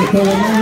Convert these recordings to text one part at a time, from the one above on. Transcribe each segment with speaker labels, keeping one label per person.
Speaker 1: ¿Dónde está la novia? Vámonos.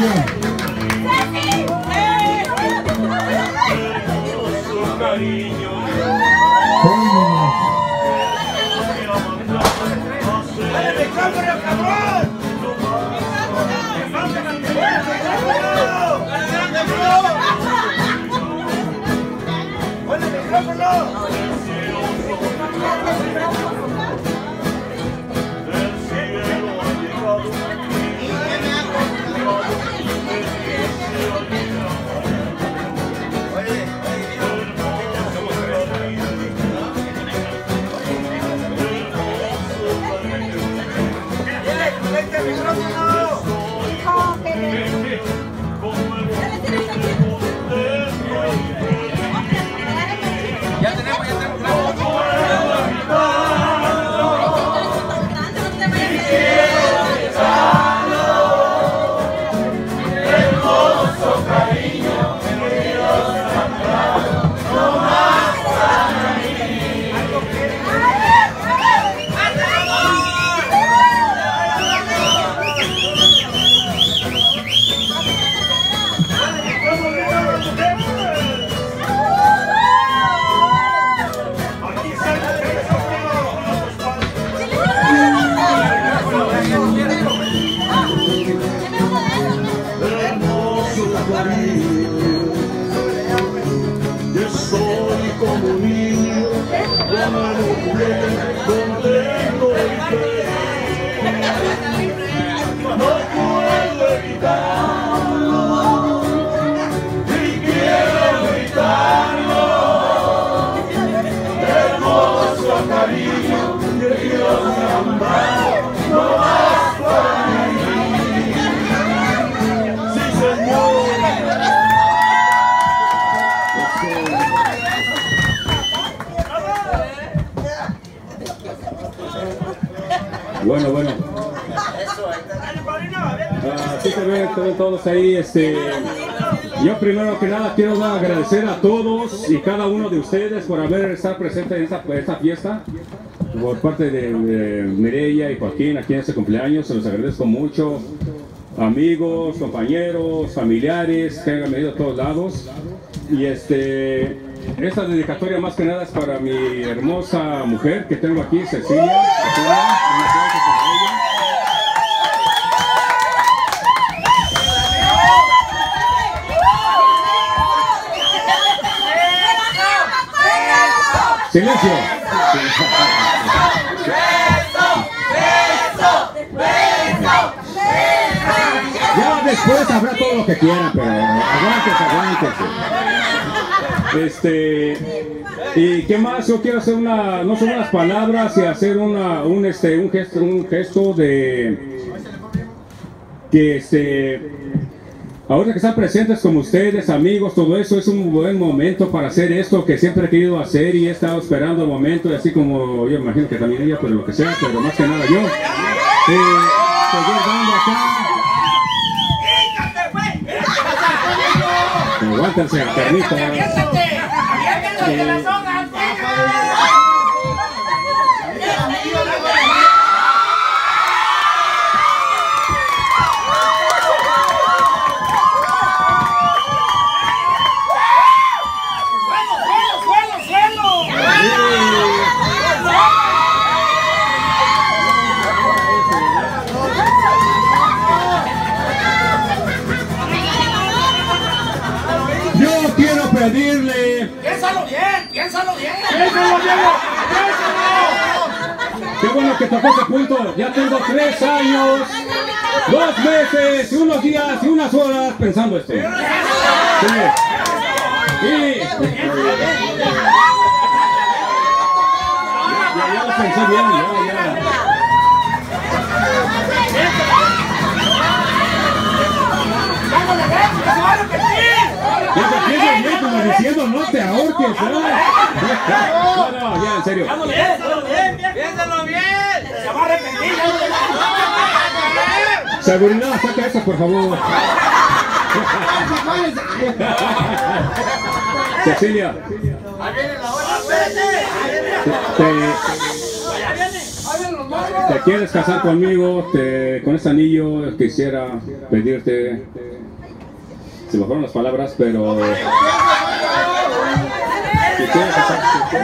Speaker 2: Yo
Speaker 3: ven todos ahí. Este, yo primero que nada quiero agradecer a todos y cada uno de ustedes por haber estado presente en esta, esta fiesta. Por parte de, de Mireya y Joaquín aquí en este cumpleaños, se los agradezco mucho. Amigos, compañeros, familiares que han venido a todos lados. Y este, esta dedicatoria más que nada es para mi hermosa mujer que tengo aquí, Cecilia. Silencio. Ya después habrá todo lo que quieran, pero aguántese, aguántese. Este, y qué más, yo quiero hacer una, no son unas palabras y hacer una, un, este, un gesto, un gesto de que este, ahora que están presentes como ustedes, amigos, todo eso es un buen momento para hacer esto que siempre he querido hacer y he estado esperando el momento, así como yo imagino que también ella, pero lo que sea, pero más que nada yo. Eh, dando acá. Aguántense, carnitas. Eh, pedirle,
Speaker 4: Piénsalo bien, piénsalo bien.
Speaker 3: qué bueno que tocó ese punto, ya tengo tres años, dos meses, y unos días y unas horas pensando esto. Sí. Y- Ya, ya lo pensé bien, ya, ya. Bien.
Speaker 4: Se.
Speaker 3: Seguridad, saca eso, por favor. Cecilia, te quieres casar conmigo, te, con este anillo quisiera pedirte, se me fueron las palabras, pero quisiera casarte.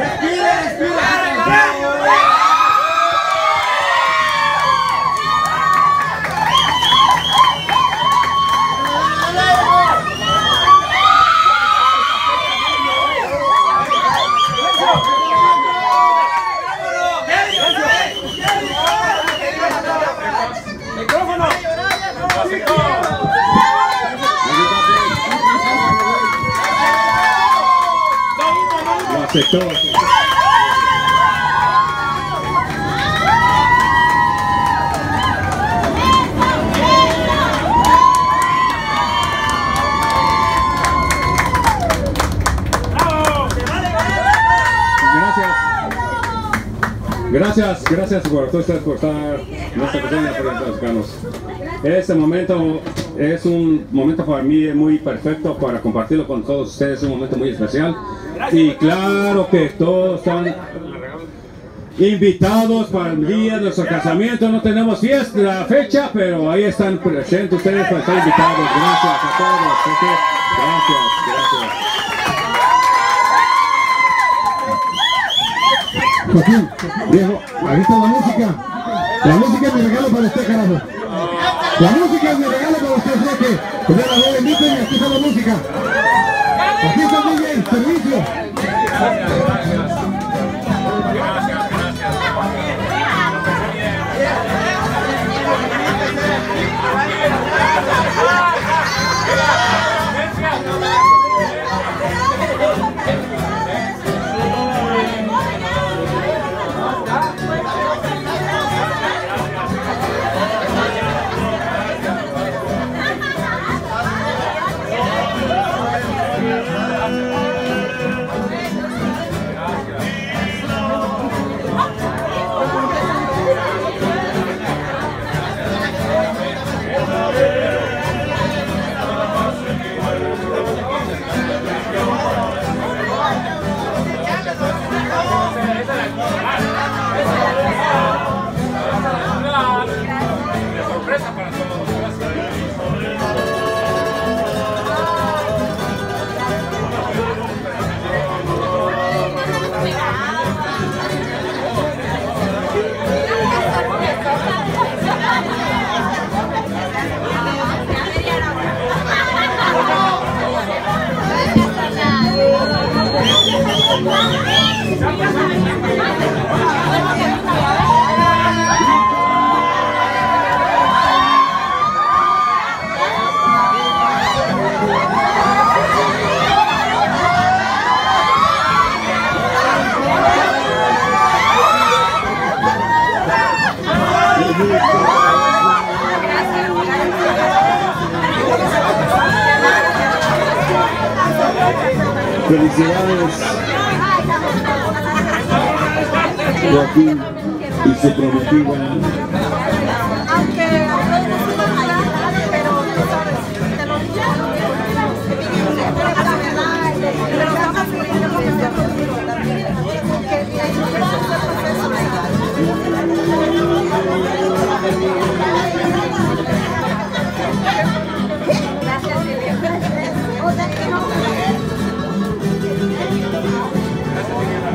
Speaker 3: Gracias. Gracias, por todos ustedes por estar en esta pequeña mexicanos. Este momento es un momento para mí muy perfecto para compartirlo con todos ustedes, un momento muy especial. Y claro que todos están invitados para el día de nuestro casamiento. No tenemos fiesta, la fecha, pero ahí están presentes ustedes para estar invitados. Gracias a todos. Gracias, gracias.
Speaker 5: Joaquín, viejo, ahí está la música. La música es mi regalo para usted, carajo. La música es mi regalo para usted, pues ya la invitar y aquí está la música. Aquí está el DJ, servicio.
Speaker 1: Felicidades, Joaquín y su prometida.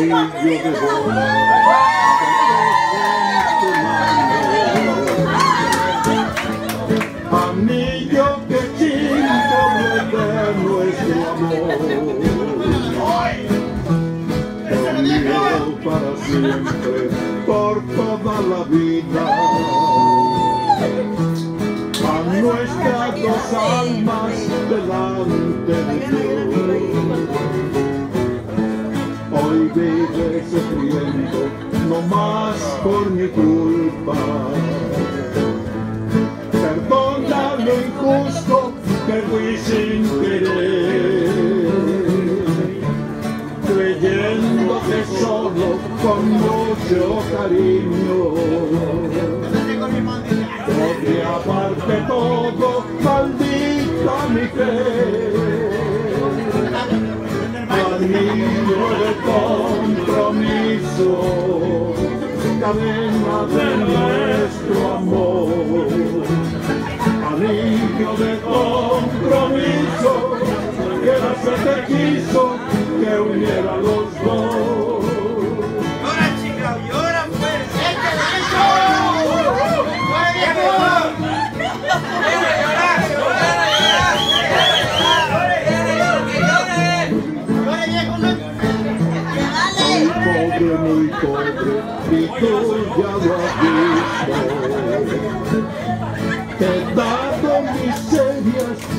Speaker 2: Anillo de boda. Anillo mi culpa. Perdona lo injusto que fui sin querer, creyendo solo con mucho cariño. Podría aparte todo, maldita mi fe. Anillo de compromiso, cadena de nuestro amor. Anillo de compromiso, que la suerte quiso que uniera los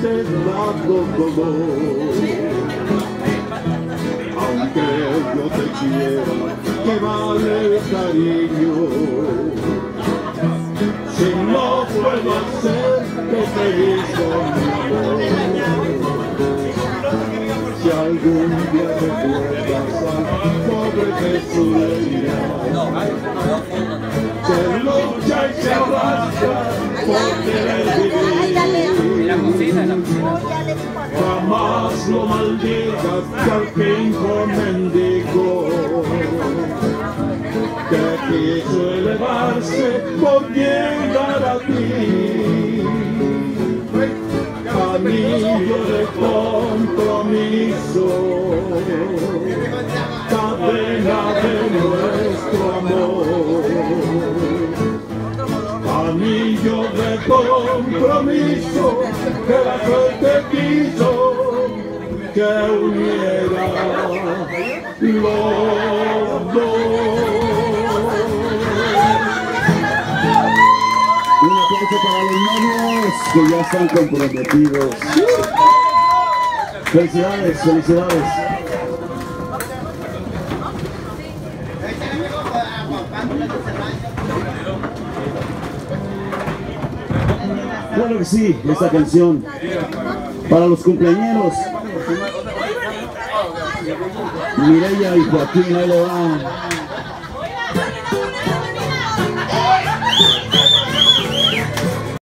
Speaker 2: te he dado dolor. Aunque yo te quiera, que vale el cariño. Si no puedo hacer que te hizo. Si algún día recuerdas al pobre Jesulería que lucha y se arrastra por querer vivir. Jamás lo maldigas fue mendigo que quiso elevarse por llegar a ti. Anillo de compromiso, compromiso, que la suerte quiso que uniera los dos.
Speaker 1: Un aplauso para los novios que ya están comprometidos. Felicidades, felicidades. Claro que sí, esta canción para los cumpleañeros. Mireya y Joaquín, ahí le va.